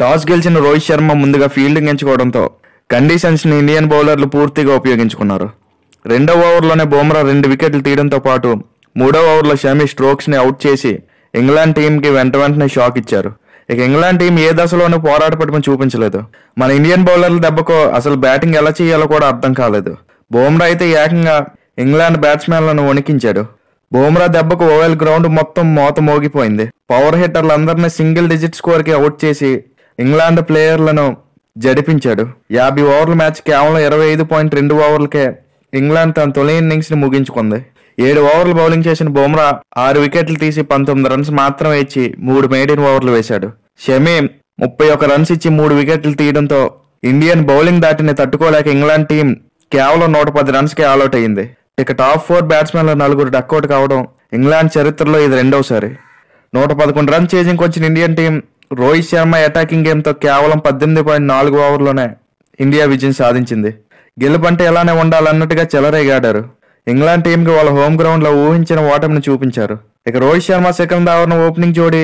Toss గెలిచిన రోహిత్ శర్మ ముందుగా fielding ఎంచుకోవడంతో కండిషన్స్ని Indian బౌలర్లు పూర్తిగా ఉపయోగించుకున్నారు. రెండవ ఓవర్లోనే బుమ్రా రెండు వికెట్లు తీయడంతో పాటు మూడో ఓవర్లో షమి స్ట్రోక్స్ని అవుట్ చేసి ఇంగ్లాండ్ టీంకి వెంట వెంటనే షాక్ ఇచ్చారు. ఇక ఇంగ్లాండ్ టీం ఏ దశలోనూ పోరాట పట్టుకుని చూపించలేదు. మన ఇండియన్ బౌలర్ల దెబ్బకు అసలు బ్యాటింగ్ ఎలా చేయాలో కూడా అర్థం కాలేదు. బోమ్రా అయితే ఏకంగా ఇంగ్లాండ్ బ్యాట్స్మెన్లను వణికించాడు. బోమ్రా దెబ్బకు ఓవెల్ గ్రౌండ్ మొత్తం మోత మోగిపోయింది. పవర్ హిట్టర్లందరినీ సింగిల్ డిజిట్ స్కోర్కి అవుట్ చేసి ఇంగ్లాండ్ ప్లేయర్లను జడిపించాడు. యాభై ఓవర్ల మ్యాచ్ కేవలం ఇరవై ఐదు పాయింట్ రెండు ఓవర్లకే ఇంగ్లాండ్ తన తొలి ఇన్నింగ్స్ని ముగించుకుంది. ఏడు ఓవర్లు బౌలింగ్ చేసిన బుమ్రా ఆరు వికెట్లు తీసి పంతొమ్మిది రన్స్ మాత్రమే ఇచ్చి మూడు మేడిన్ ఓవర్లు వేశాడు. షమీ ముప్పై ఒక రన్స్ ఇచ్చి మూడు వికెట్లు తీయడంతో ఇండియన్ బౌలింగ్ దాటిని తట్టుకోలేక ఇంగ్లాండ్ టీం కేవలం నూట పది రన్స్కే ఆల్అౌట్ అయింది ఇక టాప్ ఫోర్ బ్యాట్స్మెన్ల నలుగురు డక్అౌట్ కావడం ఇంగ్లాండ్ చరిత్రలో ఇది రెండోసారి. నూట పదకొండు రన్ చేజింగ్ వచ్చిన Indian team Rohit Sharma attacking గేమ్తో కేవలం పద్దెనిమిది పాయింట్ నాలుగు ఓవర్లోనే ఇండియా విజయం సాధించింది. గెలుపంటే ఎలానే ఉండాలన్నట్టుగా చెలరేగాడారు. ఇంగ్లాండ్ టీంకి వాళ్ళ హోమ్ గ్రౌండ్లో ఊహించిన ఓటమిని చూపించారు. ఇక రోహిత్ శర్మ సెకండ్ ఓవర్ను ఓపెనింగ్ జోడి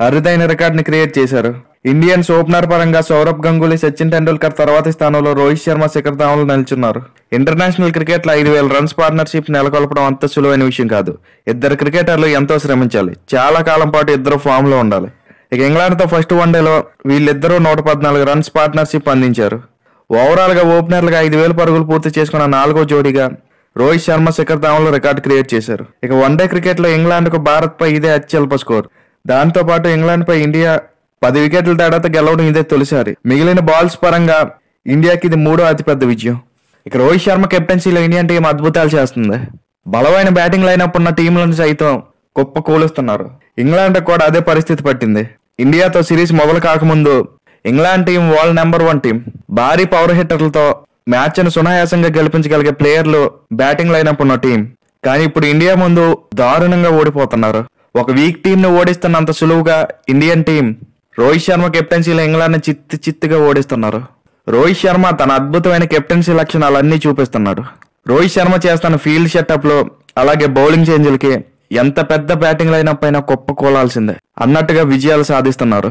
అరుదైన రికార్డ్ని క్రియేట్ చేశారు. ఇండియన్స్ ఓపెనర్ పరంగా సౌరభ్ గంగూలీ సచిన్ టెండూల్కర్ తర్వాతి స్థానంలో రోహిత్ శర్మ శిఖర్ ధావన్లు నిల్చున్నారు. ఇంటర్నేషనల్ క్రికెట్లో ఐదు వేల రన్స్ పార్ట్నర్షిప్ నెలకొల్పడం అంత సులువైన విషయం కాదు. ఇద్దరు క్రికెటర్లు ఎంతో శ్రమించాలి. చాలా కాలం పాటు ఇద్దరు ఫామ్లో ఉండాలి. ఇక ఇంగ్లాండ్తో ఫస్ట్ ఫస్ట్ వన్డేలో వీళ్ళిద్దరూ నూట పద్నాలుగు రన్స్ పార్ట్నర్షిప్ అందించారు. ఓవరాల్గా ఓపెనర్లుగా ఐదు వేల పరుగులు పూర్తి చేసుకున్న నాలుగో జోడీగా రోహిత్ శర్మ శిఖర్ ధావన్లు రికార్డు క్రియేట్ చేశారు. ఇక వన్డే క్రికెట్లో ఇంగ్లాండ్కు భారత్పై ఇదే అత్యల్ప స్కోర్. దాంతోపాటు ఇంగ్లాండ్పై ఇండియా పది వికెట్ల తేడాతో గెలవడం ఇదే తొలిసారి. మిగిలిన బాల్స్ పరంగా ఇండియాకి ఇది మూడో అతిపెద్ద విజయం. ఇక రోహిత్ శర్మ కెప్టెన్సీలో ఇండియన్ టీం అద్భుతాలు చేస్తుంది. బలమైన బ్యాటింగ్ లైనప్ ఉన్న టీంలను సైతం గొప్ప కూలుస్తున్నారు ఇంగ్లాండ్ కూడా అదే పరిస్థితి పట్టింది. ఇండియాతో సిరీస్ మొదలు కాకముందు England team world number one team భారీ పవర్ హిట్టర్లతో మ్యాచ్ను సునాయాసంగా గెలిపించగలిగే ప్లేయర్లు బ్యాటింగ్ లైనప్ ఉన్న టీం. కానీ ఇప్పుడు ఇండియా ముందు దారుణంగా ఓడిపోతున్నారు. ఒక వీక్ టీం ను ఓడిస్తున్నంత సులువుగా ఇండియన్ టీం రోహిత్ శర్మ కెప్టెన్సీలో ఇంగ్లాండ్ చిత్తి చిత్తుగా ఓడిస్తున్నారు. రోహిత్ శర్మ తన అద్భుతమైన కెప్టెన్సీ లక్షణాలన్నీ చూపిస్తున్నాడు. రోహిత్ శర్మ చేస్తున్న ఫీల్డ్ సెటప్లో అలాగే బౌలింగ్ చేంజ్లకి ఎంత పెద్ద బ్యాటింగ్ లైనప్ అయినా కుప్పకూలాల్సిందే అన్నట్టుగా విజయాలు సాధిస్తున్నారు.